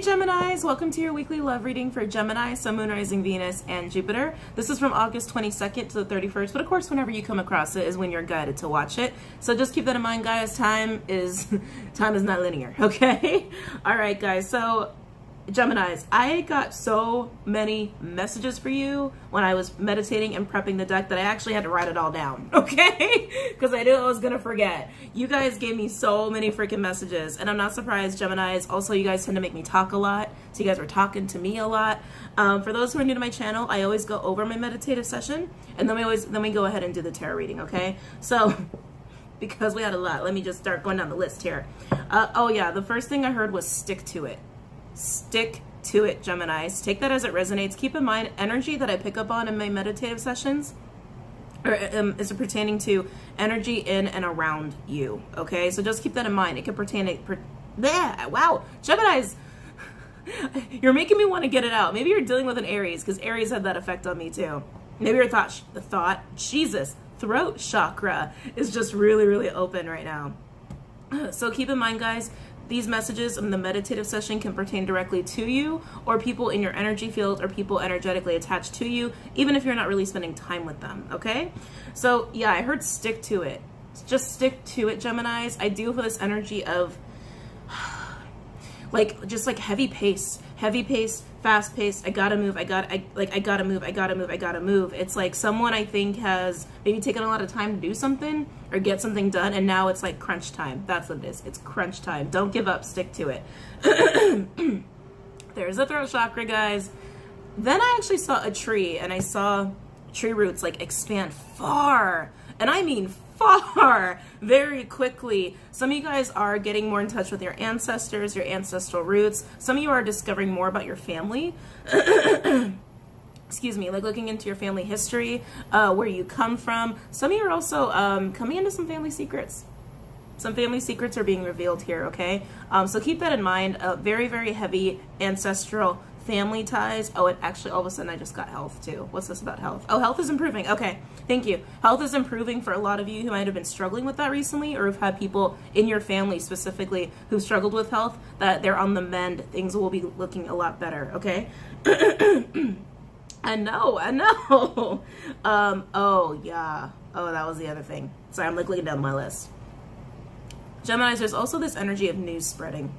Geminis, welcome to your weekly love reading for Gemini, Sun, Moon, Rising, Venus, and Jupiter. This is from August 22nd to the 31st, but of course whenever you come across it is when you're guided to watch it. So just keep that in mind guys, time is time is not linear, okay? All right guys, so Geminis, I got so many messages for you when I was meditating and prepping the deck that I actually had to write it all down, okay? Because I knew I was going to forget. You guys gave me so many freaking messages, and I'm not surprised, Geminis. Also, you guys tend to make me talk a lot, so you guys were talking to me a lot. Um, for those who are new to my channel, I always go over my meditative session, and then we always then we go ahead and do the tarot reading, okay? So, because we had a lot, let me just start going down the list here. Uh, oh yeah, the first thing I heard was stick to it stick to it, Geminis. Take that as it resonates. Keep in mind, energy that I pick up on in my meditative sessions or, um, is pertaining to energy in and around you, okay? So just keep that in mind. It could pertain to... Per yeah, wow, Geminis, you're making me want to get it out. Maybe you're dealing with an Aries, because Aries had that effect on me too. Maybe your thought, the thought, Jesus, throat chakra is just really, really open right now. So keep in mind, guys, these messages in the meditative session can pertain directly to you or people in your energy field or people energetically attached to you, even if you're not really spending time with them, okay? So yeah, I heard stick to it. Just stick to it, Geminis. I deal with this energy of like just like heavy pace, heavy pace, fast pace. I gotta move. I got I like I gotta move. I gotta move. I gotta move. It's like someone I think has maybe taken a lot of time to do something or get something done, and now it's like crunch time. That's what it is. It's crunch time. Don't give up. Stick to it. There's a throat chakra, guys. Then I actually saw a tree, and I saw tree roots like expand far, and I mean far very quickly. Some of you guys are getting more in touch with your ancestors, your ancestral roots. Some of you are discovering more about your family. Excuse me, like looking into your family history, uh, where you come from. Some of you are also um, coming into some family secrets. Some family secrets are being revealed here, okay? Um, so keep that in mind. Uh, very, very heavy ancestral family ties. Oh, and actually all of a sudden I just got health too. What's this about health? Oh, health is improving. Okay, thank you. Health is improving for a lot of you who might have been struggling with that recently or have had people in your family specifically who struggled with health that they're on the mend. Things will be looking a lot better, okay? I know, I know. Um, oh, yeah. Oh, that was the other thing. Sorry, I'm like looking down my list. Geminis, there's also this energy of news spreading,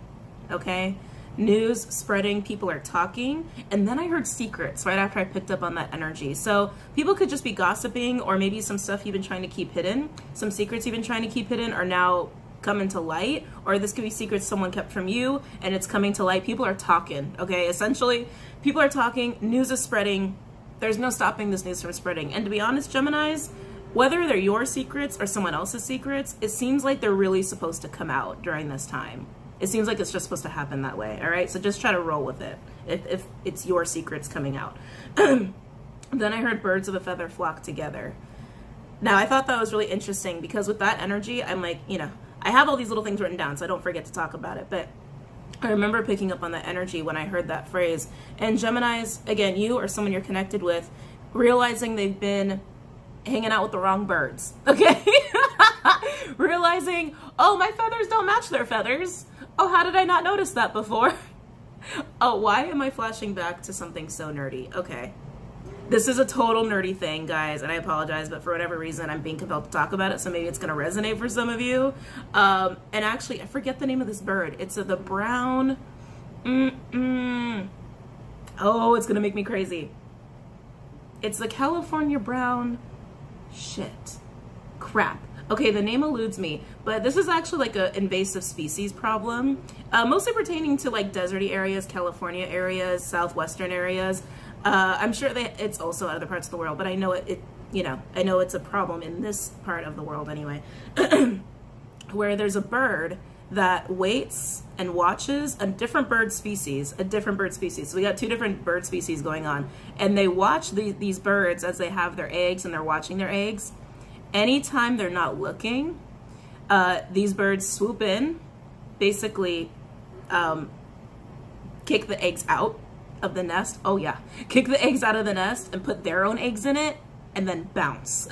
okay? News spreading, people are talking. And then I heard secrets right after I picked up on that energy. So people could just be gossiping or maybe some stuff you've been trying to keep hidden. Some secrets you've been trying to keep hidden are now coming to light or this could be secrets someone kept from you and it's coming to light. People are talking, okay? Essentially, people are talking, news is spreading. There's no stopping this news from spreading. And to be honest, Geminis, whether they're your secrets or someone else's secrets, it seems like they're really supposed to come out during this time. It seems like it's just supposed to happen that way, all right? So just try to roll with it if, if it's your secrets coming out. then I heard birds of a feather flock together. Now, I thought that was really interesting because with that energy, I'm like, you know, I have all these little things written down so I don't forget to talk about it, but I remember picking up on that energy when I heard that phrase. And Geminis, again, you or someone you're connected with, realizing they've been hanging out with the wrong birds, okay? realizing, oh, my feathers don't match their feathers. Oh, how did I not notice that before? oh, why am I flashing back to something so nerdy? Okay. This is a total nerdy thing, guys, and I apologize, but for whatever reason, I'm being compelled to talk about it, so maybe it's going to resonate for some of you. Um, and actually, I forget the name of this bird. It's a, the brown... Mm -mm. Oh, it's going to make me crazy. It's the California brown... Shit. Crap. Okay, the name eludes me, but this is actually like an invasive species problem, uh, mostly pertaining to like deserty areas, California areas, southwestern areas. Uh, I'm sure that it's also other parts of the world, but I know it, it, you know, I know it's a problem in this part of the world anyway, where there's a bird that waits and watches a different bird species, a different bird species. So we got two different bird species going on, and they watch the, these birds as they have their eggs and they're watching their eggs anytime they're not looking, uh, these birds swoop in, basically um, kick the eggs out of the nest. Oh yeah, kick the eggs out of the nest and put their own eggs in it and then bounce.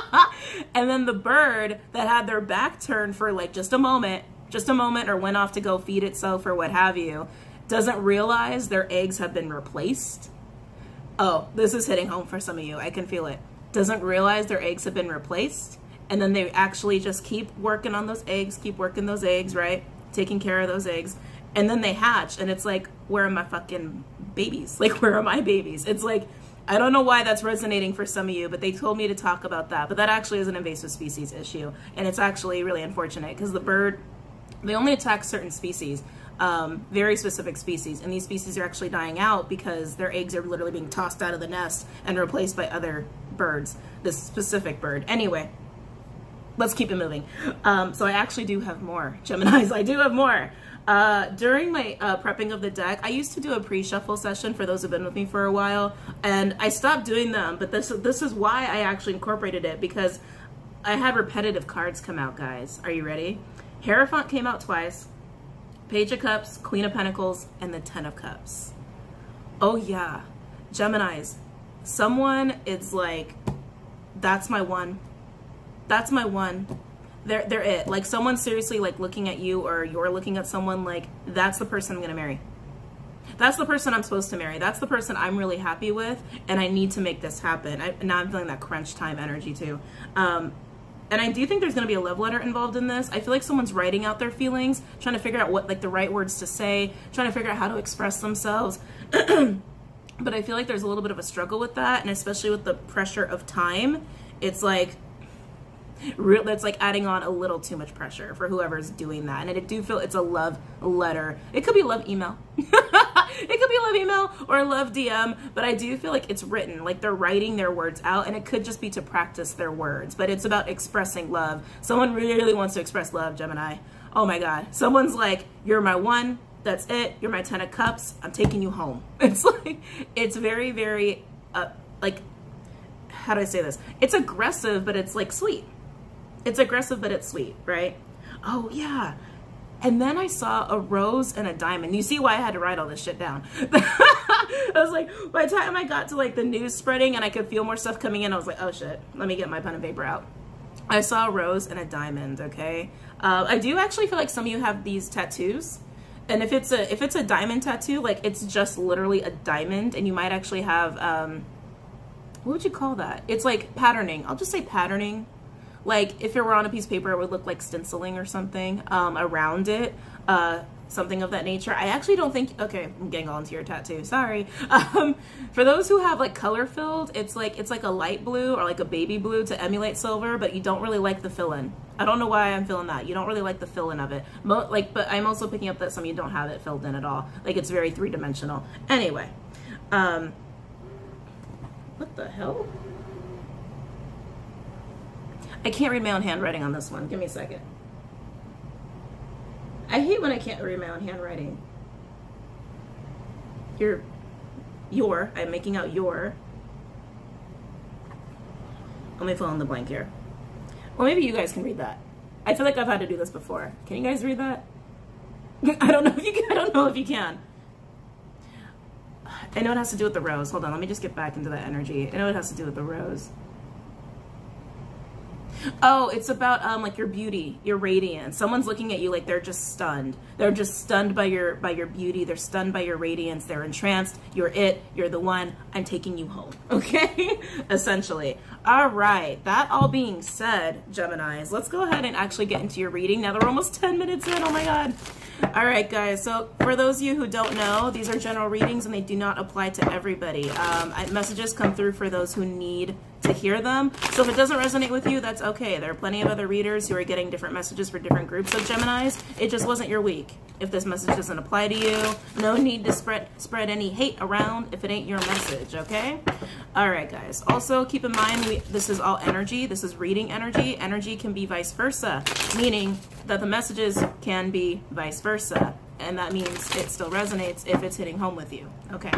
and then the bird that had their back turned for like just a moment, just a moment or went off to go feed itself or what have you, doesn't realize their eggs have been replaced. Oh, this is hitting home for some of you. I can feel it. Doesn't realize their eggs have been replaced. And then they actually just keep working on those eggs, keep working those eggs, right? Taking care of those eggs. And then they hatch. And it's like, where are my fucking babies? Like, where are my babies? It's like, I don't know why that's resonating for some of you, but they told me to talk about that. But that actually is an invasive species issue. And it's actually really unfortunate because the bird, they only attack certain species um, very specific species. And these species are actually dying out because their eggs are literally being tossed out of the nest and replaced by other birds, this specific bird. Anyway, let's keep it moving. Um, so I actually do have more Geminis. I do have more. Uh, during my uh, prepping of the deck, I used to do a pre-shuffle session for those who've been with me for a while, and I stopped doing them. But this this is why I actually incorporated it because I had repetitive cards come out, guys. Are you ready? Hierophant came out twice. Page of Cups, Queen of Pentacles, and the Ten of Cups. Oh yeah, Geminis. Someone is like, that's my one. That's my one. They're, they're it. Like someone seriously like looking at you or you're looking at someone like, that's the person I'm going to marry. That's the person I'm supposed to marry. That's the person I'm really happy with, and I need to make this happen. I, now I'm feeling that crunch time energy too. Um, and I do think there's going to be a love letter involved in this. I feel like someone's writing out their feelings, trying to figure out what like the right words to say, trying to figure out how to express themselves. but I feel like there's a little bit of a struggle with that, and especially with the pressure of time, it's like real that's like adding on a little too much pressure for whoever's doing that. And I do feel it's a love letter. It could be love email. it could be love email or love DM, but I do feel like it's written, like they're writing their words out, and it could just be to practice their words, but it's about expressing love. Someone really wants to express love, Gemini. Oh my God. Someone's like, you're my one, that's it, you're my 10 of cups, I'm taking you home. It's like, it's very, very, uh, like, how do I say this? It's aggressive, but it's like sweet. It's aggressive, but it's sweet, right? Oh yeah, and then I saw a rose and a diamond. You see why I had to write all this shit down. I was like, by the time I got to like the news spreading and I could feel more stuff coming in, I was like, oh shit, let me get my pen and paper out. I saw a rose and a diamond, okay? Uh, I do actually feel like some of you have these tattoos. And if it's a if it's a diamond tattoo, like it's just literally a diamond and you might actually have um what would you call that? It's like patterning. I'll just say patterning like if it were on a piece of paper, it would look like stenciling or something um, around it. Uh, something of that nature. I actually don't think, okay, I'm getting all into your tattoo, sorry. Um, for those who have like color filled, it's like, it's like a light blue or like a baby blue to emulate silver, but you don't really like the fill-in. I don't know why I'm feeling that. You don't really like the fill-in of it. Mo like, but I'm also picking up that some of you don't have it filled in at all. Like it's very three-dimensional. Anyway, um, what the hell? I can't read my own handwriting on this one. Give me a second. I hate when I can't read my own handwriting. Your, your, I'm making out your. Let me fill in the blank here. Well, maybe you guys can read that. I feel like I've had to do this before. Can you guys read that? I don't know if you can. I don't know if you can. I know it has to do with the rose. Hold on, let me just get back into that energy. I know it has to do with the rose. Oh, it's about um like your beauty, your radiance. Someone's looking at you like they're just stunned. They're just stunned by your by your beauty. They're stunned by your radiance. They're entranced. You're it. You're the one. I'm taking you home. Okay? Essentially. All right. That all being said, Geminis, let's go ahead and actually get into your reading. Now they're almost 10 minutes in. Oh my god. All right, guys. So for those of you who don't know, these are general readings and they do not apply to everybody. Um, messages come through for those who need to hear them. So if it doesn't resonate with you, that's okay. There are plenty of other readers who are getting different messages for different groups of Geminis. It just wasn't your week. If this message doesn't apply to you, no need to spread spread any hate around if it ain't your message, okay? All right, guys. Also, keep in mind, we, this is all energy. This is reading energy. Energy can be vice versa, meaning that the messages can be vice versa. And that means it still resonates if it's hitting home with you, okay?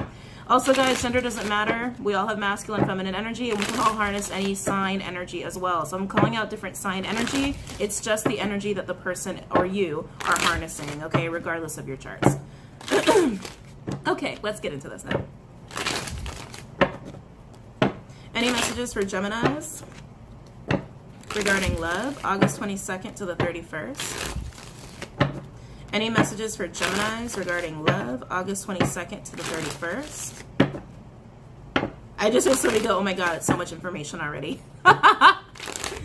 Also, guys, gender doesn't matter. We all have masculine, feminine energy, and we can all harness any sign energy as well. So I'm calling out different sign energy. It's just the energy that the person or you are harnessing, okay, regardless of your charts. okay, let's get into this now. Any messages for Geminis regarding love, August 22nd to the 31st? Any messages for Geminis regarding love, August 22nd to the 31st? I just instantly go, oh my god, it's so much information already.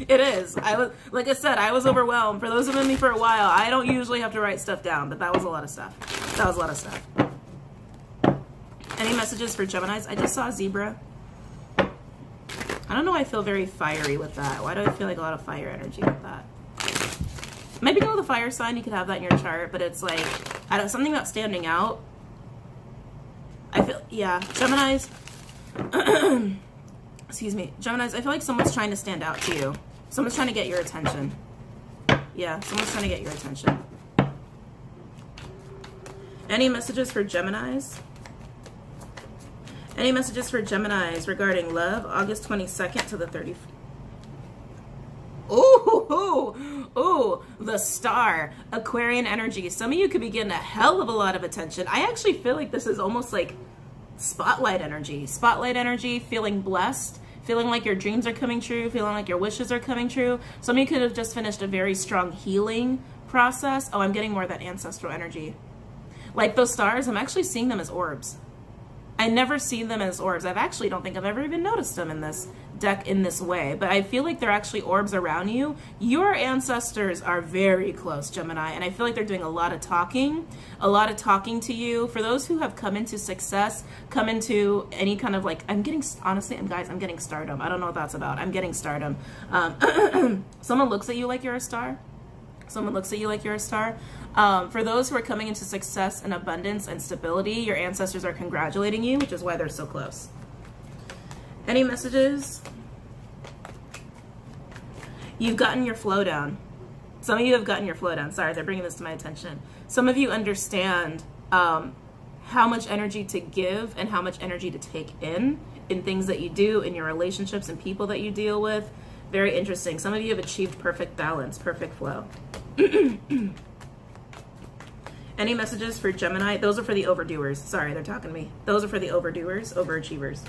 it is. I was, like I said, I was overwhelmed. For those who've been me for a while, I don't usually have to write stuff down, but that was a lot of stuff. That was a lot of stuff. Any messages for Geminis? I just saw zebra. I don't know I feel very fiery with that. Why do I feel like a lot of fire energy with that? Maybe go with a fire sign. You could have that in your chart, but it's like, I don't, something about standing out. I feel, yeah, Geminis, excuse me, Geminis, I feel like someone's trying to stand out to you. Someone's trying to get your attention. Yeah, someone's trying to get your attention. Any messages for Geminis? Any messages for Geminis regarding love, August 22nd to the 31st? Ooh, ooh, the star, Aquarian energy. Some of you could be getting a hell of a lot of attention. I actually feel like this is almost like spotlight energy. Spotlight energy, feeling blessed, feeling like your dreams are coming true, feeling like your wishes are coming true. Some of you could have just finished a very strong healing process. Oh, I'm getting more of that ancestral energy. Like those stars, I'm actually seeing them as orbs. I never see them as orbs. I've actually don't think I've ever even noticed them in this deck in this way, but I feel like they're actually orbs around you. Your ancestors are very close, Gemini, and I feel like they're doing a lot of talking, a lot of talking to you. For those who have come into success, come into any kind of like, I'm getting, honestly, guys, I'm getting stardom. I don't know what that's about. I'm getting stardom. Um, someone looks at you like you're a star. Someone looks at you like you're a star. Um, for those who are coming into success and abundance and stability, your ancestors are congratulating you, which is why they're so close. Any messages? You've gotten your flow down. Some of you have gotten your flow down. Sorry, they're bringing this to my attention. Some of you understand um, how much energy to give and how much energy to take in in things that you do, in your relationships and people that you deal with. Very interesting. Some of you have achieved perfect balance, perfect flow. Any messages for Gemini? Those are for the overdoers. Sorry, they're talking to me. Those are for the overdoers, overachievers.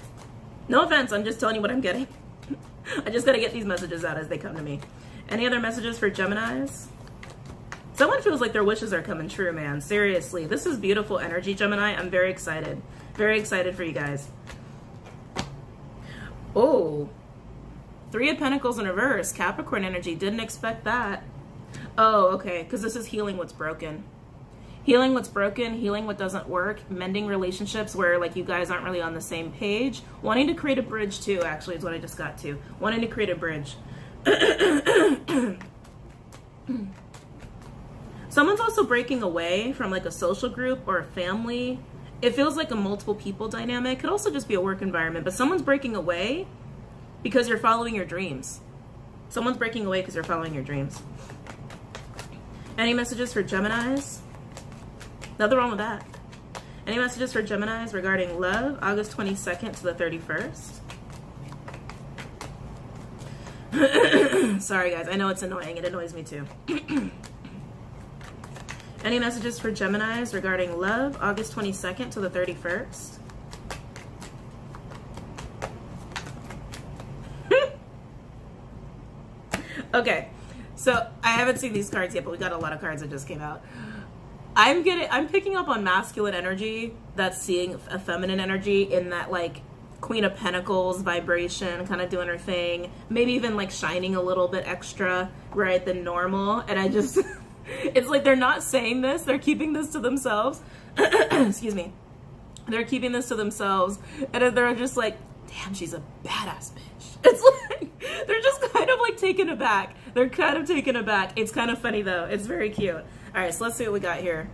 No offense, I'm just telling you what I'm getting. I just gotta get these messages out as they come to me. Any other messages for Geminis? Someone feels like their wishes are coming true, man. Seriously, this is beautiful energy, Gemini. I'm very excited. Very excited for you guys. Oh, Three of Pentacles in reverse. Capricorn energy. Didn't expect that. Oh, okay. Because this is healing what's broken healing what's broken, healing what doesn't work, mending relationships where like you guys aren't really on the same page, wanting to create a bridge too, actually is what I just got to. Wanting to create a bridge. Someone's also breaking away from like a social group or a family. It feels like a multiple people dynamic. Could also just be a work environment, but someone's breaking away because you're following your dreams. Someone's breaking away because you're following your dreams. Any messages for Geminis? Nothing wrong with that. Any messages for Geminis regarding love, August 22nd to the 31st? Sorry, guys. I know it's annoying. It annoys me too. Any messages for Geminis regarding love, August 22nd to the 31st? okay, so I haven't seen these cards yet, but we got a lot of cards that just came out. I'm getting I'm picking up on masculine energy that's seeing a feminine energy in that like Queen of Pentacles vibration, kind of doing her thing, maybe even like shining a little bit extra right than normal. And I just, it's like they're not saying this, they're keeping this to themselves. Excuse me. They're keeping this to themselves, and they're just like, damn, she's a badass bitch. It's like, they're just kind of like taken aback. They're kind of taken aback. It's kind of funny though. It's very cute. All right, so let's see what we got here.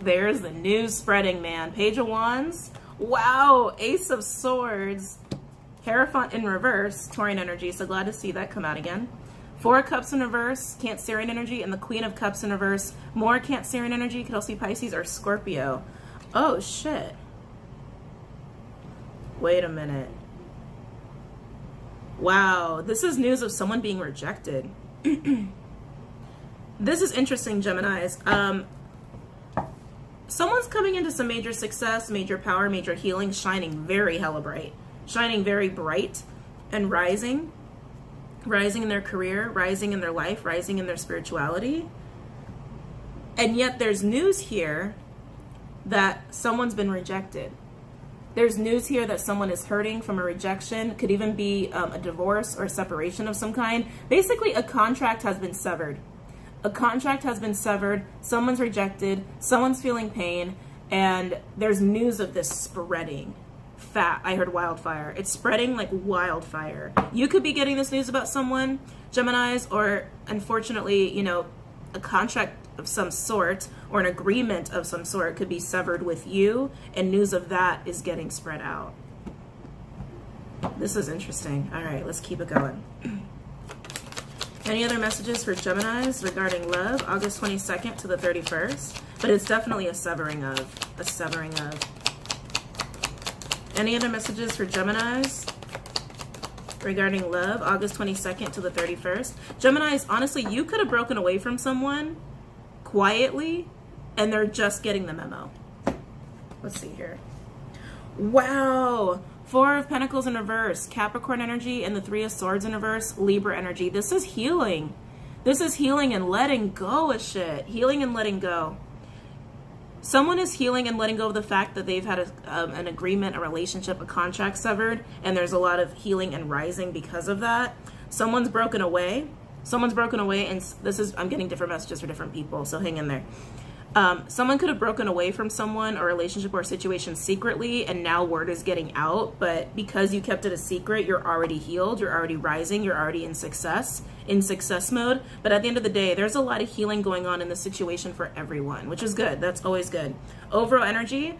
There's the news spreading, man. Page of Wands. Wow, Ace of Swords. Hierophant in reverse, Taurian energy. So glad to see that come out again. Four of Cups in reverse, Cancerian energy, and the Queen of Cups in reverse. More Cancerian energy, could also be Pisces or Scorpio. Oh, shit. Wait a minute. Wow, this is news of someone being rejected. this is interesting, Geminis. Um, someone's coming into some major success, major power, major healing, shining very hella bright, shining very bright and rising, rising in their career, rising in their life, rising in their spirituality. And yet there's news here that someone's been rejected. There's news here that someone is hurting from a rejection, could even be um, a divorce or a separation of some kind. Basically, a contract has been severed. A contract has been severed, someone's rejected, someone's feeling pain, and there's news of this spreading. Fat, I heard wildfire. It's spreading like wildfire. You could be getting this news about someone, Geminis, or unfortunately, you know, a contract of some sort or an agreement of some sort could be severed with you, and news of that is getting spread out. This is interesting. All right, let's keep it going. Any other messages for Geminis regarding love, August 22nd to the 31st? But it's definitely a severing of, a severing of. Any other messages for Geminis regarding love, August 22nd to the 31st? Geminis, honestly, you could have broken away from someone quietly and they're just getting the memo. Let's see here. Wow. Four of Pentacles in reverse, Capricorn energy, and the Three of Swords in reverse, Libra energy. This is healing. This is healing and letting go of shit. Healing and letting go. Someone is healing and letting go of the fact that they've had a, um, an agreement, a relationship, a contract severed, and there's a lot of healing and rising because of that. Someone's broken away. Someone's broken away, and this is, I'm getting different messages for different people, so hang in there. Um, someone could have broken away from someone or relationship or situation secretly and now word is getting out. But because you kept it a secret you're already healed you're already rising you're already in success in success mode. But at the end of the day there's a lot of healing going on in the situation for everyone which is good. That's always good. Overall energy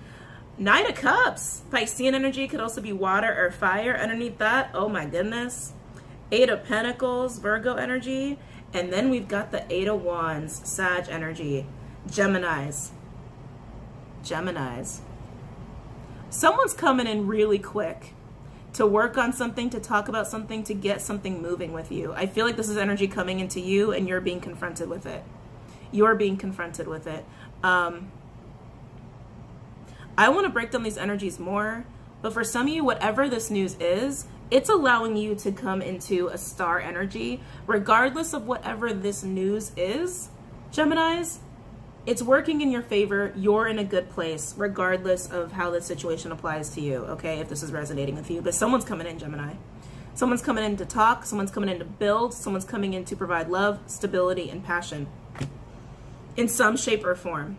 nine of cups. Piscean energy could also be water or fire underneath that. Oh my goodness. Eight of pentacles virgo energy. And then we've got the eight of wands sag energy Geminis. Geminis. Someone's coming in really quick to work on something, to talk about something, to get something moving with you. I feel like this is energy coming into you and you're being confronted with it. You're being confronted with it. Um, I want to break down these energies more, but for some of you, whatever this news is, it's allowing you to come into a star energy, regardless of whatever this news is, Geminis, it's working in your favor. You're in a good place, regardless of how the situation applies to you, okay, if this is resonating with you. But someone's coming in, Gemini. Someone's coming in to talk. Someone's coming in to build. Someone's coming in to provide love, stability, and passion in some shape or form.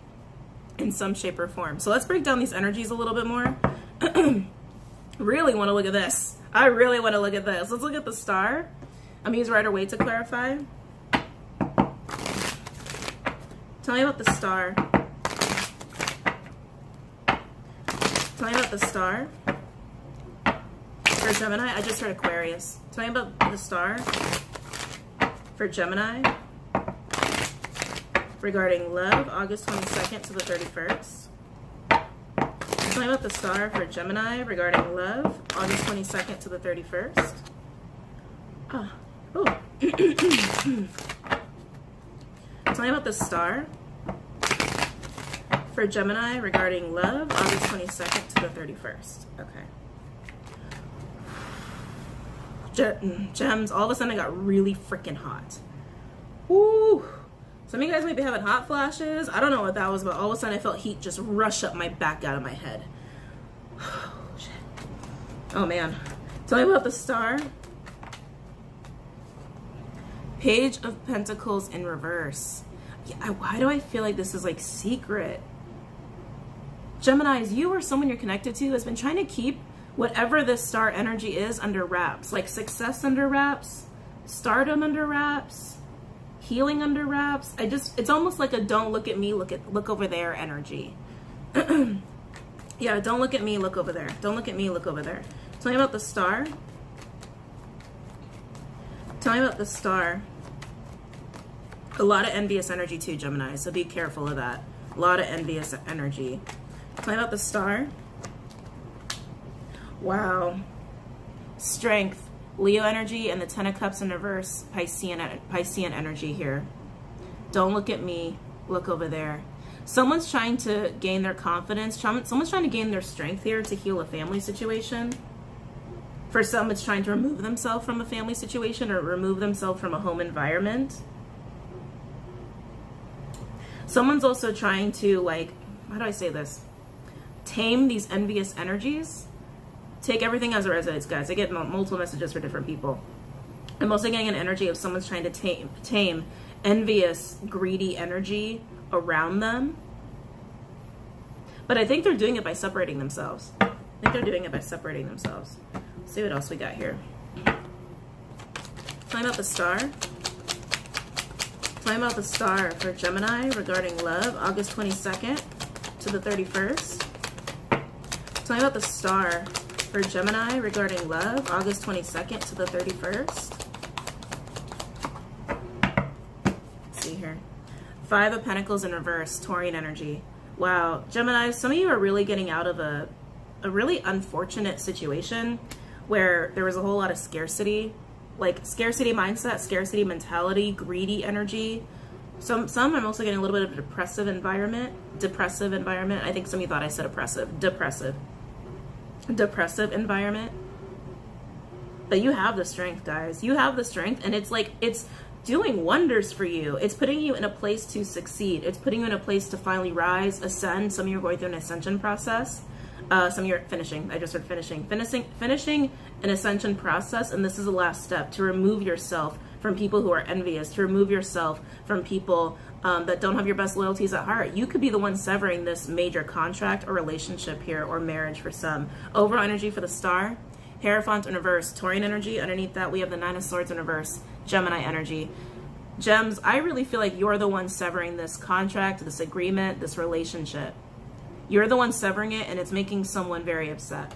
In some shape or form. So let's break down these energies a little bit more. really want to look at this. I really want to look at this. Let's look at the star. I'm going to use Rider Waite to clarify. Tell me about the star. Tell me about the star. For Gemini, I just heard Aquarius. Tell me about the star. For Gemini. Regarding love, August 22nd to the 31st. Tell me about the star for Gemini regarding love, August 22nd to the 31st. Ah, oh. Tell me about the star for Gemini regarding love, August 22nd to the 31st. Okay. Mm, gems, all of a sudden I got really freaking hot. Woo! Some of you guys might be having hot flashes. I don't know what that was, but all of a sudden I felt heat just rush up my back out of my head. Oh man. Tell me about the star. Page of Pentacles in reverse. Yeah, why do I feel like this is like secret? Geminis, you or someone you're connected to has been trying to keep whatever this star energy is under wraps, like success under wraps, stardom under wraps, healing under wraps. I just, it's almost like a don't look at me, look at, look over there energy. yeah, don't look at me, look over there. Don't look at me, look over there. Tell me about the star. Tell me about the star. A lot of envious energy too, Gemini, so be careful of that. A lot of envious energy. Tell out the star. Wow. Strength. Leo energy and the Ten of Cups in reverse, Piscean, Piscean energy here. Don't look at me, look over there. Someone's trying to gain their confidence. Someone's trying to gain their strength here to heal a family situation. For some, it's trying to remove themselves from a family situation or remove themselves from a home environment. Someone's also trying to like, how do I say this? Tame these envious energies. Take everything as it resonates, guys. I get multiple messages for different people. I'm also getting an energy of someone's trying to tame, tame envious, greedy energy around them. But I think they're doing it by separating themselves. I think they're doing it by separating themselves. Let's see what else we got here. Find out the star. Time about the star for Gemini regarding love, August 22nd to the 31st. Time about the star for Gemini regarding love, August 22nd to the 31st. Let's see here. Five of Pentacles in reverse, Taurian energy. Wow, Gemini, some of you are really getting out of a, a really unfortunate situation where there was a whole lot of scarcity like scarcity mindset, scarcity mentality, greedy energy. Some some I'm also getting a little bit of a depressive environment. Depressive environment. I think some of you thought I said oppressive. Depressive. Depressive environment. But you have the strength, guys. You have the strength, and it's like it's doing wonders for you. It's putting you in a place to succeed. It's putting you in a place to finally rise, ascend. Some of you are going through an ascension process. Uh, some of you are finishing. I just heard finishing. Finishing, finishing an ascension process, and this is the last step to remove yourself from people who are envious, to remove yourself from people um, that don't have your best loyalties at heart. You could be the one severing this major contract or relationship here or marriage for some. Overall energy for the star, Hierophant in reverse, Taurian energy. Underneath that, we have the Nine of Swords in reverse, Gemini energy. Gems, I really feel like you're the one severing this contract, this agreement, this relationship. You're the one severing it, and it's making someone very upset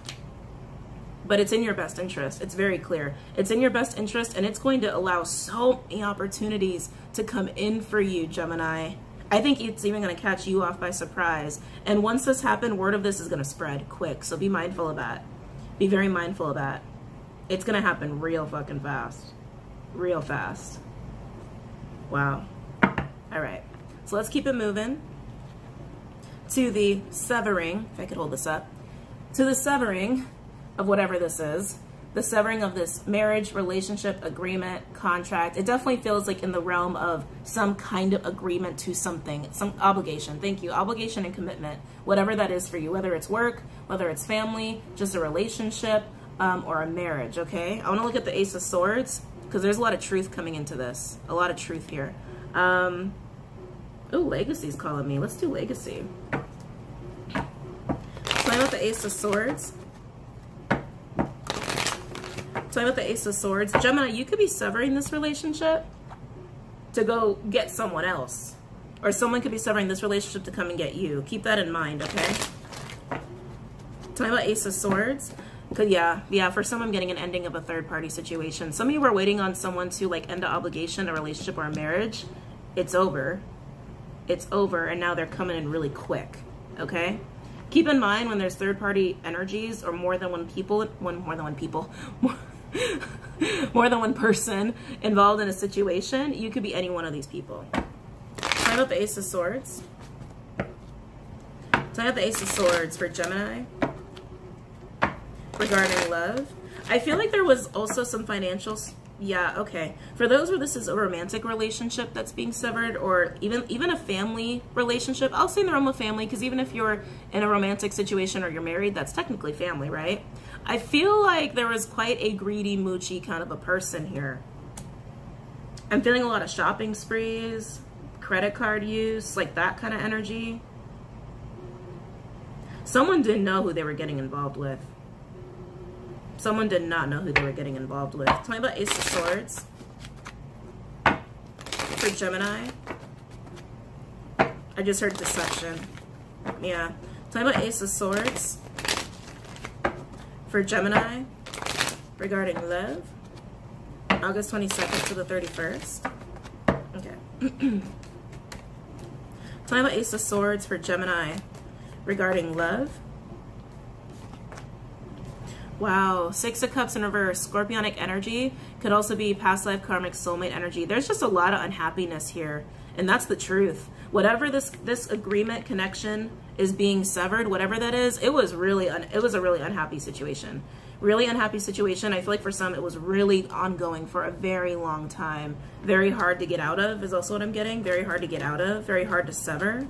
but it's in your best interest. It's very clear. It's in your best interest and it's going to allow so many opportunities to come in for you, Gemini. I think it's even going to catch you off by surprise. And once this happens, word of this is going to spread quick. So be mindful of that. Be very mindful of that. It's going to happen real fucking fast. Real fast. Wow. All right. So let's keep it moving to the severing, if I could hold this up, to the severing of whatever this is, the severing of this marriage, relationship, agreement, contract. It definitely feels like in the realm of some kind of agreement to something, some obligation. Thank you. Obligation and commitment, whatever that is for you, whether it's work, whether it's family, just a relationship, um, or a marriage, okay? I want to look at the Ace of Swords because there's a lot of truth coming into this. A lot of truth here. Um, oh, Legacy's calling me. Let's do Legacy. Play with the Ace of Swords. Talking about the Ace of Swords. Gemini, you could be severing this relationship to go get someone else. Or someone could be severing this relationship to come and get you. Keep that in mind, okay? Talking about Ace of Swords. Cause yeah, yeah, for some I'm getting an ending of a third party situation. Some of you were waiting on someone to like end an obligation, a relationship or a marriage. It's over. It's over and now they're coming in really quick. Okay? Keep in mind when there's third party energies or more than one people, one more than one people, more than one person involved in a situation, you could be any one of these people. Talk about the Ace of Swords. Talk about the Ace of Swords for Gemini regarding love. I feel like there was also some financial yeah, okay. For those where this is a romantic relationship that's being severed or even even a family relationship, I'll say in the realm of family because even if you're in a romantic situation or you're married, that's technically family, right? I feel like there was quite a greedy, moochy kind of a person here. I'm feeling a lot of shopping sprees, credit card use, like that kind of energy. Someone didn't know who they were getting involved with. Someone did not know who they were getting involved with. Tell me about Ace of Swords. For Gemini. I just heard deception. Yeah. Tell me about Ace of Swords for Gemini regarding love, August 22nd to the 31st. Okay. Me about Ace of Swords for Gemini regarding love. Wow, Six of Cups in reverse, Scorpionic energy could also be past life karmic soulmate energy. There's just a lot of unhappiness here, and that's the truth. Whatever this this agreement connection is being severed, whatever that is, it was really it was a really unhappy situation. Really unhappy situation. I feel like for some it was really ongoing for a very long time. Very hard to get out of is also what I'm getting. Very hard to get out of. Very hard to sever.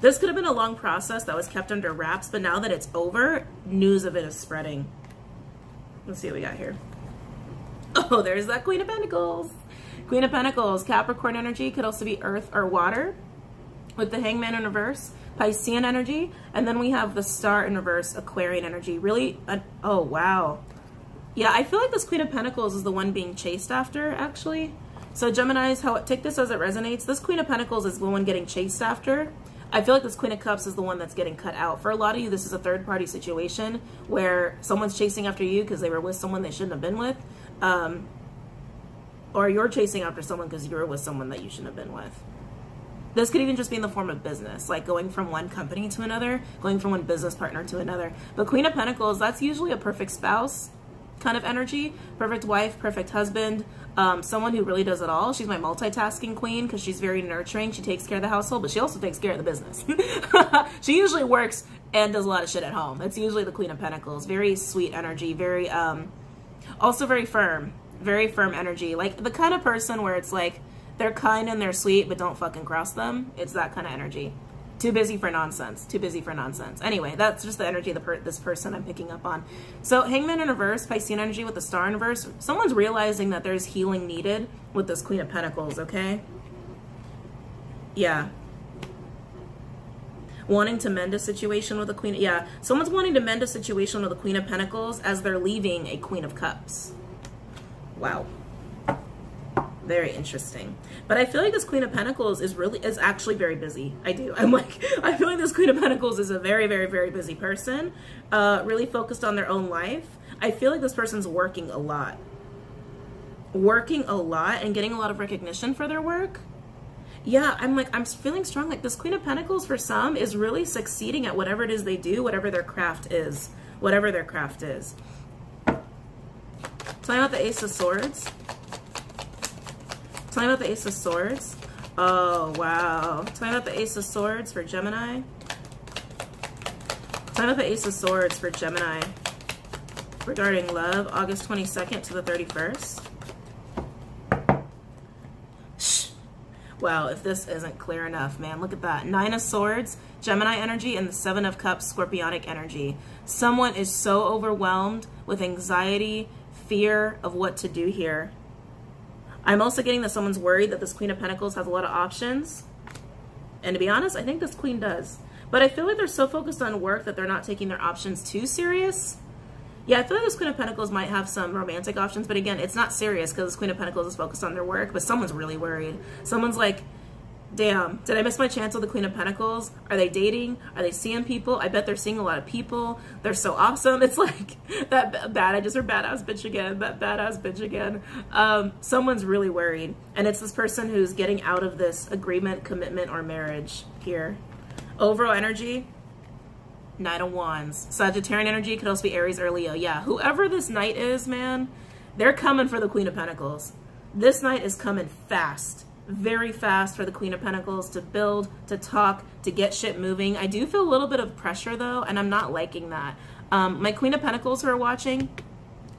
This could have been a long process that was kept under wraps, but now that it's over, news of it is spreading. Let's see what we got here. Oh, there's that Queen of Pentacles. Queen of Pentacles, Capricorn energy could also be earth or water with the Hangman in reverse, Piscean energy, and then we have the Star in reverse, Aquarian energy. Really, uh, oh wow. Yeah, I feel like this Queen of Pentacles is the one being chased after, actually. So Gemini's, how take this as it resonates. This Queen of Pentacles is the one getting chased after. I feel like this Queen of Cups is the one that's getting cut out. For a lot of you, this is a third party situation where someone's chasing after you because they were with someone they shouldn't have been with. Um, or you're chasing after someone because you were with someone that you shouldn't have been with. This could even just be in the form of business, like going from one company to another, going from one business partner to another. But Queen of Pentacles, that's usually a perfect spouse kind of energy, perfect wife, perfect husband, um, someone who really does it all. She's my multitasking queen because she's very nurturing. She takes care of the household, but she also takes care of the business. she usually works and does a lot of shit at home. It's usually the Queen of Pentacles. Very sweet energy, very, um, also very firm, very firm energy. Like the kind of person where it's like, they're kind and they're sweet, but don't fucking cross them. It's that kind of energy. Too busy for nonsense. Too busy for nonsense. Anyway, that's just the energy of the per this person I'm picking up on. So Hangman in reverse, Piscean energy with the star in reverse. Someone's realizing that there's healing needed with this Queen of Pentacles, okay? Yeah. Wanting to mend a situation with a Queen. Yeah, someone's wanting to mend a situation with a Queen of Pentacles as they're leaving a Queen of Cups. Wow very interesting. But I feel like this Queen of Pentacles is really, is actually very busy. I do. I'm like, I feel like this Queen of Pentacles is a very, very, very busy person, uh, really focused on their own life. I feel like this person's working a lot. Working a lot and getting a lot of recognition for their work. Yeah, I'm like, I'm feeling strong. Like this Queen of Pentacles for some is really succeeding at whatever it is they do, whatever their craft is, whatever their craft is. Talking about the Ace of Swords. Tell me about the Ace of Swords. Oh, wow. Tell me about the Ace of Swords for Gemini. Tell me about the Ace of Swords for Gemini regarding love, August 22nd to the 31st. Shh. Wow, if this isn't clear enough, man, look at that. Nine of Swords, Gemini energy, and the Seven of Cups, Scorpionic energy. Someone is so overwhelmed with anxiety, fear of what to do here. I'm also getting that someone's worried that this Queen of Pentacles has a lot of options. And to be honest, I think this Queen does. But I feel like they're so focused on work that they're not taking their options too serious. Yeah, I feel like this Queen of Pentacles might have some romantic options, but again, it's not serious because this Queen of Pentacles is focused on their work, but someone's really worried. Someone's like, damn, did I miss my chance with the Queen of Pentacles? Are they dating? Are they seeing people? I bet they're seeing a lot of people. They're so awesome. It's like that bad, I just heard badass bitch again, that badass bitch again. Um, someone's really worried. And it's this person who's getting out of this agreement, commitment, or marriage here. Overall energy, Knight of Wands. Sagittarian energy could also be Aries or Leo. Yeah, whoever this knight is, man, they're coming for the Queen of Pentacles. This knight is coming fast very fast for the Queen of Pentacles to build, to talk, to get shit moving. I do feel a little bit of pressure though, and I'm not liking that. Um, my Queen of Pentacles who are watching,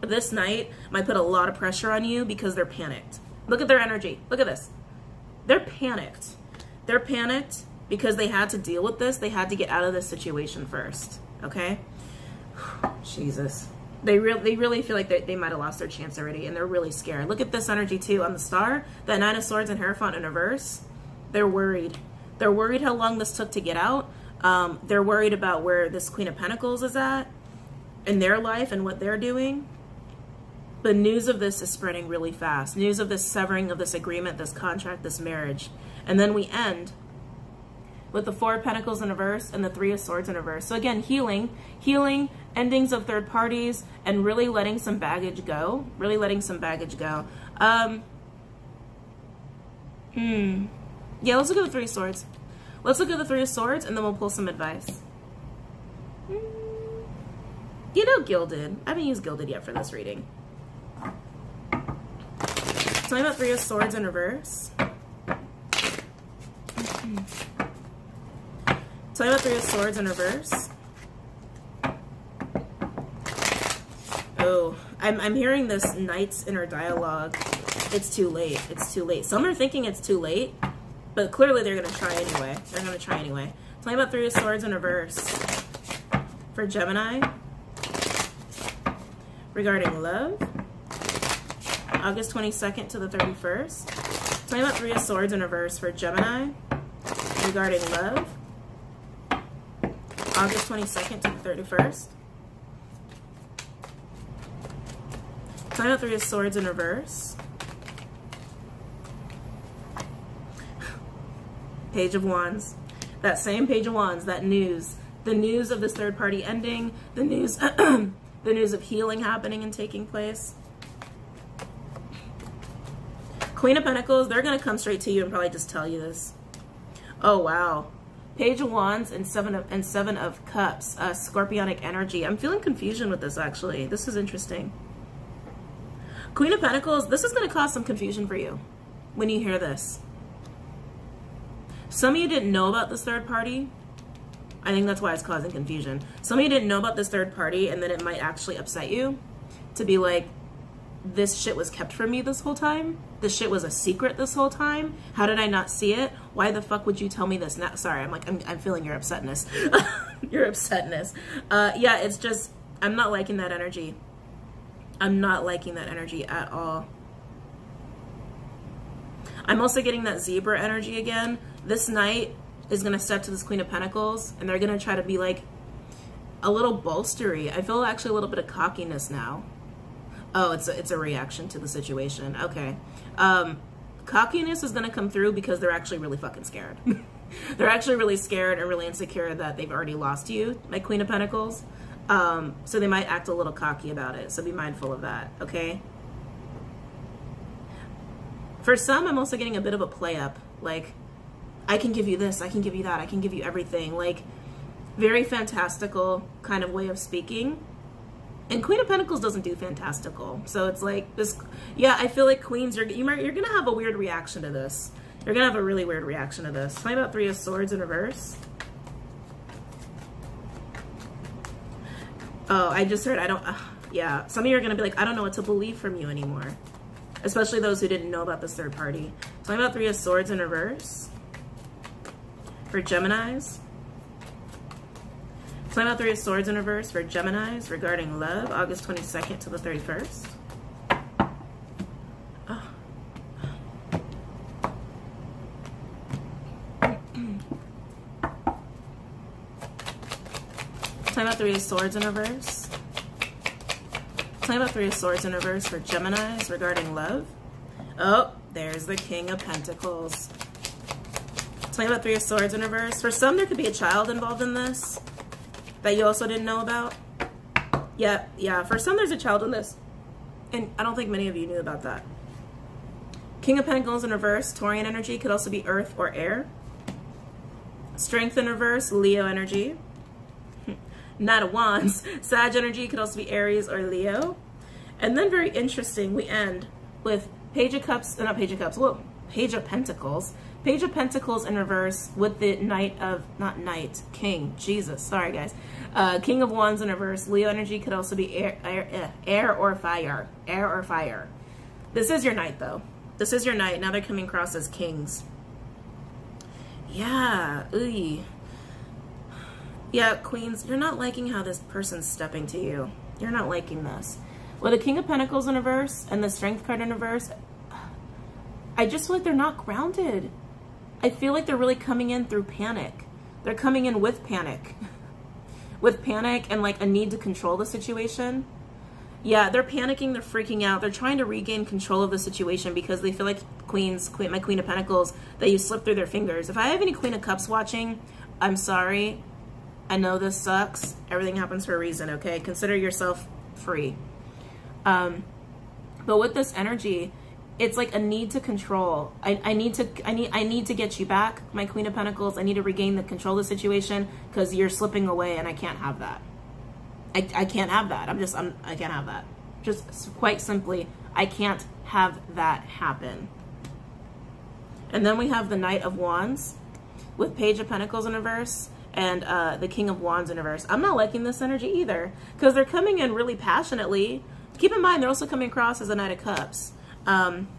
this knight might put a lot of pressure on you because they're panicked. Look at their energy. Look at this. They're panicked. They're panicked because they had to deal with this. They had to get out of this situation first. Okay? Jesus. They really, they really feel like they, might have lost their chance already, and they're really scared. Look at this energy too on the star. That Nine of Swords and Hierophant in reverse. They're worried. They're worried how long this took to get out. Um, they're worried about where this Queen of Pentacles is at in their life and what they're doing. But news of this is spreading really fast. News of this severing of this agreement, this contract, this marriage. And then we end with the Four of Pentacles in reverse and the Three of Swords in reverse. So again, healing, healing endings of third parties, and really letting some baggage go. Really letting some baggage go. Um, hmm. Yeah, let's look at the Three Swords. Let's look at the Three of Swords, and then we'll pull some advice. Hmm. You know Gilded. I haven't used Gilded yet for this reading. Tell me about Three of Swords in reverse. Tell me about Three of Swords in reverse. Oh, I'm, I'm hearing this Knight's inner dialogue. It's too late. It's too late. Some are thinking it's too late, but clearly they're going to try anyway. They're going to try anyway. Me about Three of Swords in reverse. For Gemini. Regarding love. August 22nd to the 31st. Tell me about Three of Swords in reverse for Gemini. Regarding love. August 22nd to the 31st. Me about Three of Swords in reverse. Page of Wands. That same Page of Wands, that news. The news of this third party ending, the news, the news of healing happening and taking place. Queen of Pentacles, they're going to come straight to you and probably just tell you this. Oh, wow. Page of Wands and Seven of, and Seven of Cups. Uh, Scorpionic energy. I'm feeling confusion with this, actually. This is interesting. Queen of Pentacles, this is going to cause some confusion for you when you hear this. Some of you didn't know about this third party. I think that's why it's causing confusion. Some of you didn't know about this third party and then it might actually upset you to be like, this shit was kept from me this whole time. This shit was a secret this whole time. How did I not see it? Why the fuck would you tell me this now? Sorry, I'm like, I'm, I'm feeling your upsetness. your upsetness. Uh, yeah, it's just, I'm not liking that energy. I'm not liking that energy at all. I'm also getting that zebra energy again. This knight is going to step to this queen of pentacles and they're going to try to be like a little bolstery. I feel actually a little bit of cockiness now. Oh, it's a, it's a reaction to the situation. Okay. Um, cockiness is going to come through because they're actually really fucking scared. they're actually really scared and really insecure that they've already lost you, my Queen of Pentacles. Um, so they might act a little cocky about it. So be mindful of that, okay? For some, I'm also getting a bit of a play up. Like, I can give you this, I can give you that, I can give you everything. Like, very fantastical kind of way of speaking and Queen of Pentacles doesn't do fantastical. So it's like this, yeah, I feel like Queens, you're, you you're going to have a weird reaction to this. You're going to have a really weird reaction to this. Tell about Three of Swords in reverse. Oh, I just heard, I don't, uh, yeah. Some of you are to be like, I don't know what to believe from you anymore. Especially those who didn't know about this third party. Me about Three of Swords in reverse. For Geminis. Flame out Three of Swords in reverse for Geminis regarding love, August 22nd to the 31st. Time out Three of Swords in reverse. Time out Three of Swords in reverse for Geminis regarding love. Oh, there's the King of Pentacles. Time out Three of Swords in reverse. For some, there could be a child involved in this that you also didn't know about? Yeah, yeah. For some, there's a child in this. And I don't think many of you knew about that. King of Pentacles in reverse, Taurian energy, could also be earth or air. Strength in reverse, Leo energy. Not a wands. Sag energy could also be Aries or Leo. And then very interesting, we end with Page of Cups, uh, not Page of Cups, whoa, Page of Pentacles. Page of Pentacles in reverse with the Knight of, not Knight, King, Jesus, sorry guys. Uh, King of Wands in reverse. Leo energy could also be air, air, eh, air or fire. Air or fire. This is your Knight though. This is your Knight. Now they're coming across as kings. Yeah, ooh. Yeah, queens, you're not liking how this person's stepping to you. You're not liking this. With the King of Pentacles in reverse and the Strength card in reverse, I just feel like they're not grounded. I feel like they're really coming in through panic. They're coming in with panic. with panic and like a need to control the situation. Yeah, they're panicking, they're freaking out. They're trying to regain control of the situation because they feel like Queen's, Queen, my Queen of Pentacles, that you slip through their fingers. If I have any Queen of Cups watching, I'm sorry. I know this sucks. Everything happens for a reason, okay? Consider yourself free. Um, but with this energy, it's like a need to control. I, I need to I need I need to get you back, my Queen of Pentacles. I need to regain the control of the situation because you're slipping away and I can't have that. I, I can't have that. I'm just I'm I can't have that. Just quite simply, I can't have that happen. And then we have the Knight of Wands. with Page of Pentacles in reverse and uh, the King of Wands in reverse. I'm not liking this energy either because they're coming in really passionately. Keep in mind, they're also coming across as a Knight of Cups. Um,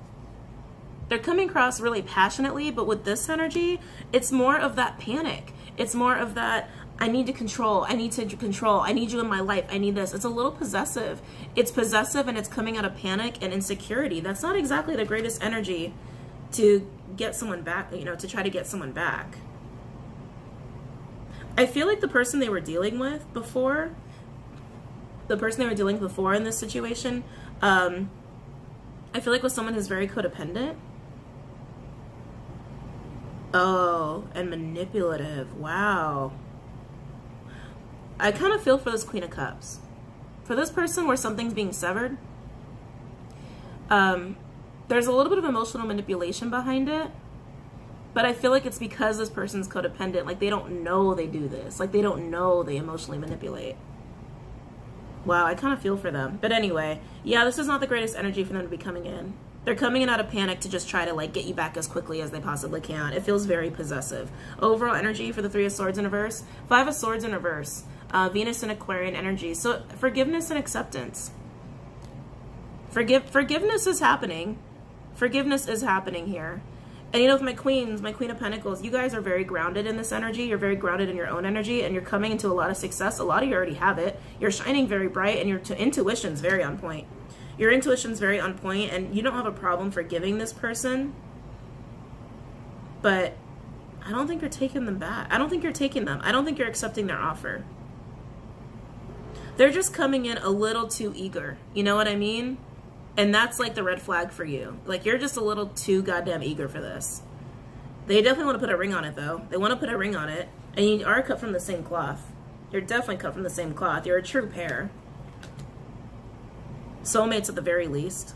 they're coming across really passionately, but with this energy, it's more of that panic. It's more of that, I need to control. I need to control. I need you in my life. I need this. It's a little possessive. It's possessive and it's coming out of panic and insecurity. That's not exactly the greatest energy to get someone back, you know, to try to get someone back. I feel like the person they were dealing with before, the person they were dealing with before in this situation, um, I feel like was someone who's very codependent. Oh, and manipulative. Wow. I kind of feel for this Queen of Cups. For this person where something's being severed, um, there's a little bit of emotional manipulation behind it. But I feel like it's because this person's codependent. Like they don't know they do this. Like they don't know they emotionally manipulate. Wow, I kind of feel for them. But anyway, yeah, this is not the greatest energy for them to be coming in. They're coming in out of panic to just try to like get you back as quickly as they possibly can. It feels very possessive. Overall energy for the Three of Swords in reverse. Five of Swords in reverse. Uh, Venus and Aquarian energy. So forgiveness and acceptance. Forgive forgiveness is happening. Forgiveness is happening here. And you know, with my queens, my queen of pentacles, you guys are very grounded in this energy. You're very grounded in your own energy and you're coming into a lot of success. A lot of you already have it. You're shining very bright and your intuition's very on point. Your intuition's very on point and you don't have a problem forgiving this person. But I don't think you're taking them back. I don't think you're taking them. I don't think you're accepting their offer. They're just coming in a little too eager. You know what I mean? And that's like the red flag for you. Like you're just a little too goddamn eager for this. They definitely want to put a ring on it though. They want to put a ring on it. And you are cut from the same cloth. You're definitely cut from the same cloth. You're a true pair. Soulmates at the very least.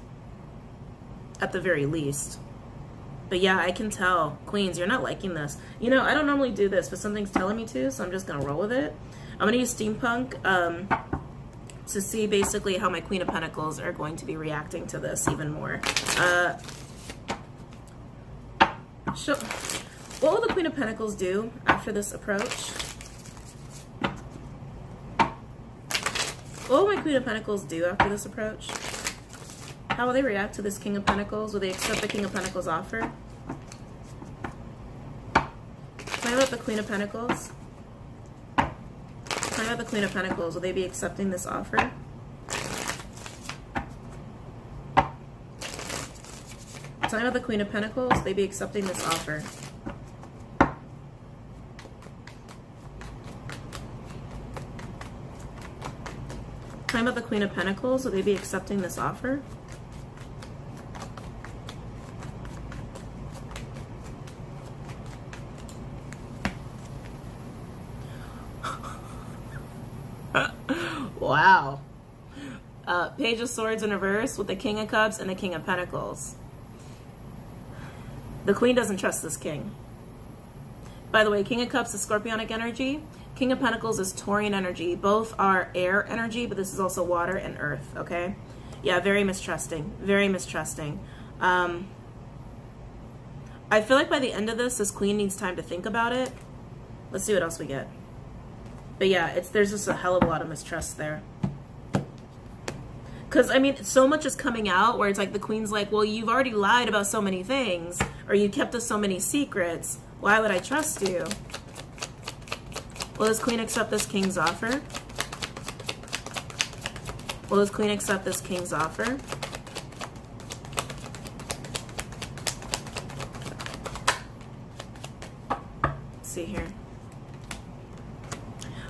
At the very least. But yeah, I can tell. Queens, you're not liking this. You know, I don't normally do this, but something's telling me to, so I'm just going to roll with it. I'm going to use Steampunk. Um, to see basically how my Queen of Pentacles are going to be reacting to this even more. Uh, so, what will the Queen of Pentacles do after this approach? What will my Queen of Pentacles do after this approach? How will they react to this King of Pentacles? Will they accept the King of Pentacles offer? Can I about the Queen of Pentacles? I have the Queen of Pentacles. Will they be accepting this offer? Time of the Queen of Pentacles, will they be accepting this offer. Time of the Queen of Pentacles, will they be accepting this offer? Wow. Uh, Page of Swords in reverse with the King of Cups and the King of Pentacles. The Queen doesn't trust this King. By the way, King of Cups is Scorpionic energy. King of Pentacles is Taurian energy. Both are air energy, but this is also water and earth, okay? Yeah, very mistrusting. Very mistrusting. Um, I feel like by the end of this, this Queen needs time to think about it. Let's see what else we get. But yeah, it's there's just a hell of a lot of mistrust there. Because, I mean, so much is coming out where it's like the queen's like, well, you've already lied about so many things, or you kept us so many secrets. Why would I trust you? Will this queen accept this king's offer? Will this queen accept this king's offer? Let's see here.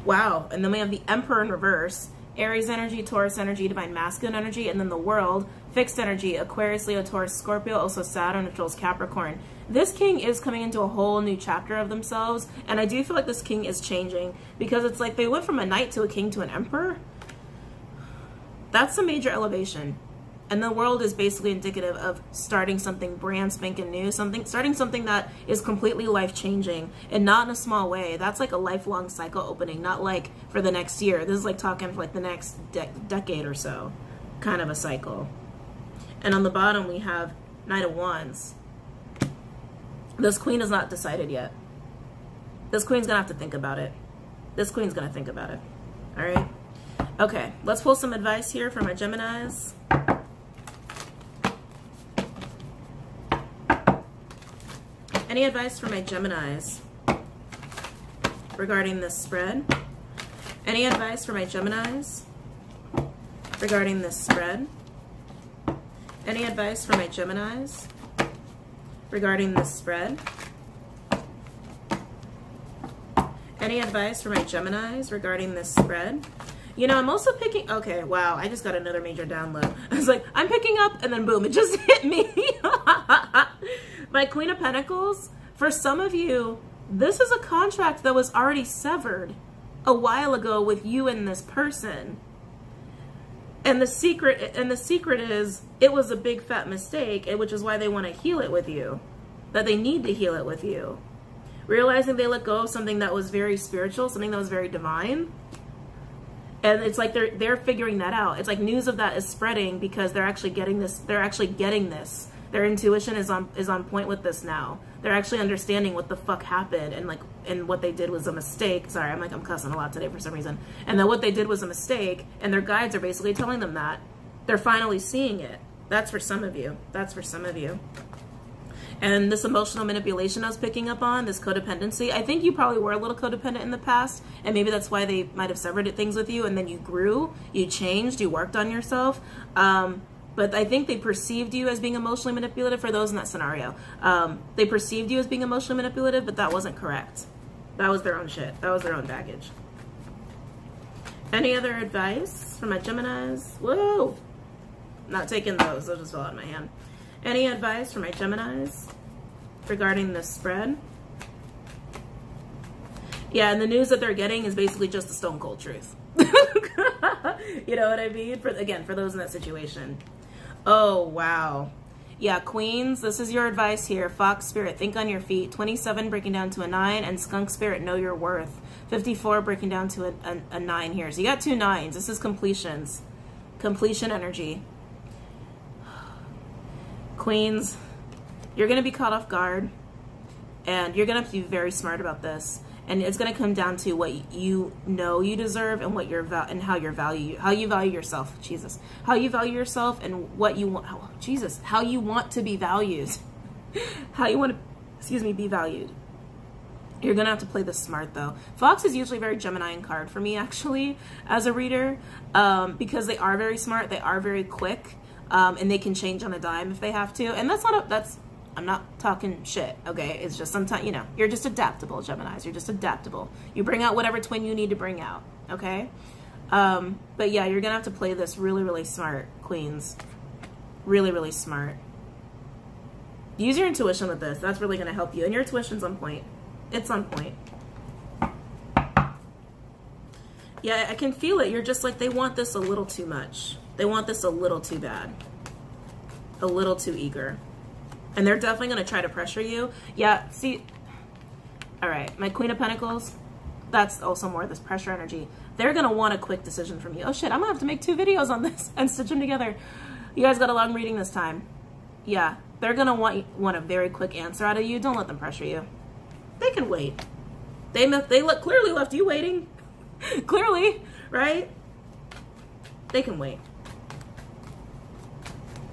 Wow. And then we have the Emperor in reverse. Aries energy, Taurus energy, Divine Masculine energy, and then the World, Fixed energy, Aquarius, Leo, Taurus, Scorpio, also Saturn, which is Capricorn. This king is coming into a whole new chapter of themselves, and I do feel like this king is changing because it's like they went from a knight to a king to an emperor. That's a major elevation. And the world is basically indicative of starting something brand spanking new, something starting something that is completely life changing and not in a small way. That's like a lifelong cycle opening, not like for the next year. This is like talking for like the next de decade or so, kind of a cycle. And on the bottom we have Knight of Wands. This queen is not decided yet. This queen's gonna have to think about it. This queen's gonna think about it. All right. Okay, let's pull some advice here for my Geminis. Any advice for my Geminis regarding this spread? Any advice for my Geminis regarding this spread? Any advice for my Geminis regarding this spread? Any advice for my Geminis regarding this spread? You know, I'm also picking, okay, wow, I just got another major download. I was like, I'm picking up, and then boom, it just hit me. my Queen of Pentacles, for some of you, this is a contract that was already severed a while ago with you and this person. And the secret and the secret is it was a big fat mistake, which is why they want to heal it with you. That they need to heal it with you. Realizing they let go of something that was very spiritual, something that was very divine. And it's like they're they're figuring that out. It's like news of that is spreading because they're actually getting this they're actually getting this their intuition is on is on point with this now. They're actually understanding what the fuck happened and like and what they did was a mistake. Sorry, I'm like I'm cussing a lot today for some reason. And that what they did was a mistake and their guides are basically telling them that. They're finally seeing it. That's for some of you. That's for some of you. And this emotional manipulation I was picking up on, this codependency, I think you probably were a little codependent in the past, and maybe that's why they might have severed things with you, and then you grew, you changed, you worked on yourself. Um, but I think they perceived you as being emotionally manipulative for those in that scenario. Um, they perceived you as being emotionally manipulative, but that wasn't correct. That was their own shit. That was their own baggage. Any other advice for my Geminis? Whoa! Not taking those. Those just fell out of my hand. Any advice for my Geminis regarding this spread? Yeah, and the news that they're getting is basically just the stone cold truth. you know what I mean? For again, for those in that situation. Oh, wow. Yeah, Queens, this is your advice here. Fox Spirit, think on your feet. 27 breaking down to a 9. And Skunk Spirit, know your worth. 54 breaking down to a, a, a 9 here. So you got two nines. This is completions. Completion energy. Queens, you're going to be caught off guard. And you're going to have to be very smart about this and it's going to come down to what you know you deserve and what your val- and how your value how you value yourself jesus. How you value yourself and what you want jesus how you want to be valued. How you want to excuse me be valued. You're gonna have to play this smart though. Fox is usually a very gemini in card for me actually as a reader um, because they are very smart they are very quick um, and they can change on a dime if they have to. And that's not a that's I'm not talking shit, okay? It's just sometimes, you know, you're just adaptable, Geminis. You're just adaptable. You bring out whatever twin you need to bring out, okay? Um, but yeah, you're going to have to play this really, really smart, Queens. Really, really smart. Use your intuition with this. That's really going to help you. And your intuition's on point. It's on point. Yeah, I can feel it. You're just like, they want this a little too much. They want this a little too bad. A little too eager and they're definitely going to try to pressure you. Yeah, see, all right, my Queen of Pentacles, that's also more of this pressure energy. They're going to want a quick decision from you. Oh shit, I'm going to have to make two videos on this and stitch them together. You guys got a long reading this time. Yeah, they're going to want want a very quick answer out of you. Don't let them pressure you. They can wait. They they look clearly left you waiting. clearly, right? They can wait.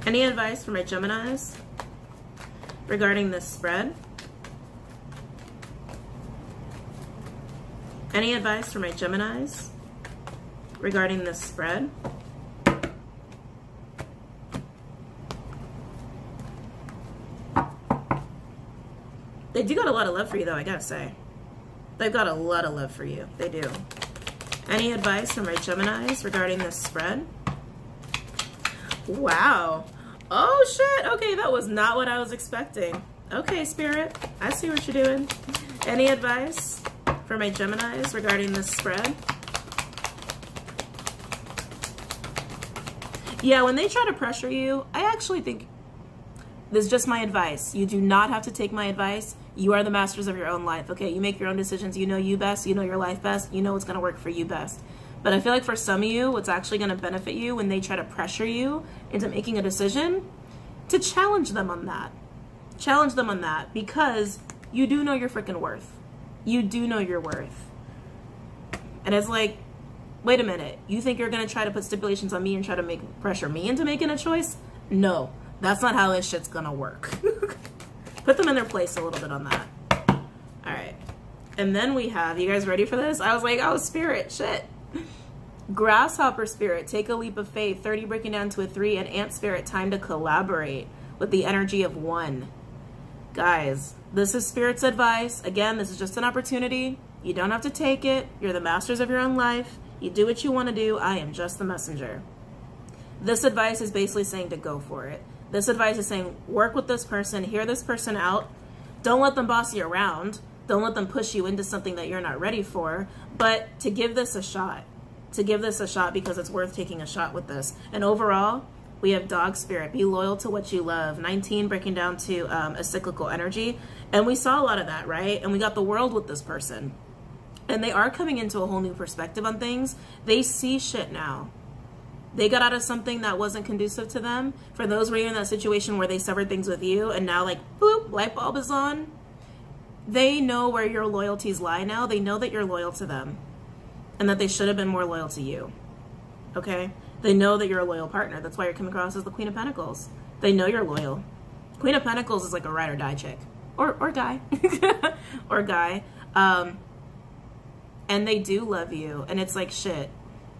Any advice for my Geminis? Regarding this spread? Any advice for my Geminis regarding this spread? They do got a lot of love for you though, I gotta say. They've got a lot of love for you. They do. Any advice from my Geminis regarding this spread? Wow. Oh shit, okay, that was not what I was expecting. Okay, Spirit, I see what you're doing. Any advice for my Geminis regarding this spread? Yeah, when they try to pressure you, I actually think this is just my advice. You do not have to take my advice. You are the masters of your own life, okay? You make your own decisions. You know you best. You know your life best. You know what's going to work for you best. But I feel like for some of you, what's actually going to benefit you when they try to pressure you into making a decision, to challenge them on that. Challenge them on that because you do know your freaking worth. You do know your worth. And it's like, wait a minute. You think you're going to try to put stipulations on me and try to make pressure me into making a choice? No, that's not how this shit's going to work. put them in their place a little bit on that. All right. And then we have, you guys ready for this? I was like, oh, spirit, shit. Grasshopper spirit, take a leap of faith. 30 breaking down to a three. And ant spirit, time to collaborate with the energy of one. Guys, this is Spirit's advice. Again, this is just an opportunity. You don't have to take it. You're the masters of your own life. You do what you want to do. I am just the messenger. This advice is basically saying to go for it. This advice is saying work with this person, hear this person out. Don't let them boss you around. Don't let them push you into something that you're not ready for, but to give this a shot. To give this a shot because it's worth taking a shot with this. And overall, we have dog spirit. Be loyal to what you love. 19 breaking down to um, a cyclical energy. And we saw a lot of that, right? And we got the world with this person. And they are coming into a whole new perspective on things. They see shit now. They got out of something that wasn't conducive to them. For those where you're in that situation where they severed things with you and now like, boop, light bulb is on. They know where your loyalties lie now. They know that you're loyal to them and that they should have been more loyal to you. Okay? They know that you're a loyal partner. That's why you're coming across as the Queen of Pentacles. They know you're loyal. Queen of Pentacles is like a ride or die chick. Or, or guy. or guy. Um, and they do love you. And it's like, shit.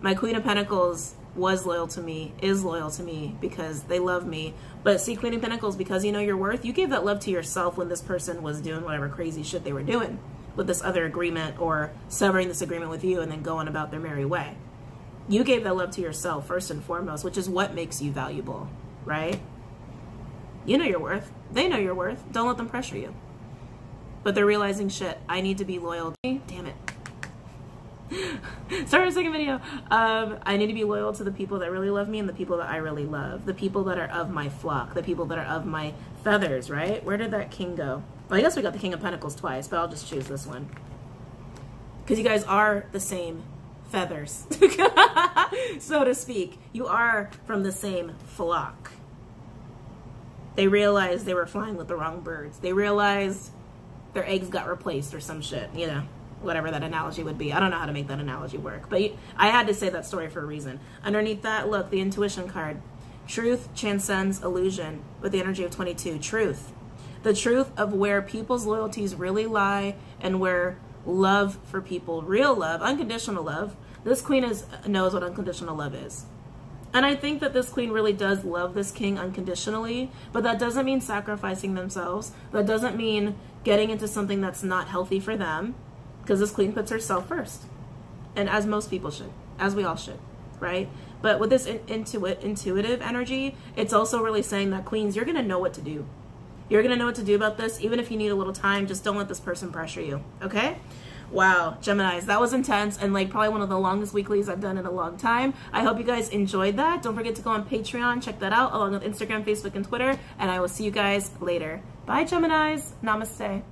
My Queen of Pentacles was loyal to me, is loyal to me because they love me. But see, Queen of Pentacles, because you know your worth, you gave that love to yourself when this person was doing whatever crazy shit they were doing with this other agreement or severing this agreement with you and then going about their merry way you gave that love to yourself first and foremost, which is what makes you valuable, right? You know your worth. They know your worth. Don't let them pressure you. But they're realizing, shit, I need to be loyal. Damn it. Sorry, second video. Um, I need to be loyal to the people that really love me and the people that I really love. The people that are of my flock. The people that are of my feathers, right? Where did that king go? Well, I guess we got the King of Pentacles twice, but I'll just choose this one. Because you guys are the same feathers, so to speak. You are from the same flock. They realized they were flying with the wrong birds. They realized their eggs got replaced or some shit, you know, whatever that analogy would be. I don't know how to make that analogy work, but I had to say that story for a reason. Underneath that, look, the intuition card. Truth transcends illusion with the energy of 22. Truth. The truth of where people's loyalties really lie and where love for people, real love, unconditional love. This queen is knows what unconditional love is. And I think that this queen really does love this king unconditionally, but that doesn't mean sacrificing themselves. That doesn't mean getting into something that's not healthy for them, because this queen puts herself first. And as most people should, as we all should, right? But with this in, intuit, intuitive energy, it's also really saying that queens, you're going to know what to do. You're going to know what to do about this, even if you need a little time. Just don't let this person pressure you, okay? Wow, Geminis, that was intense and like probably one of the longest weeklies I've done in a long time. I hope you guys enjoyed that. Don't forget to go on Patreon, check that out, along with Instagram, Facebook, and Twitter. And I will see you guys later. Bye, Geminis. Namaste.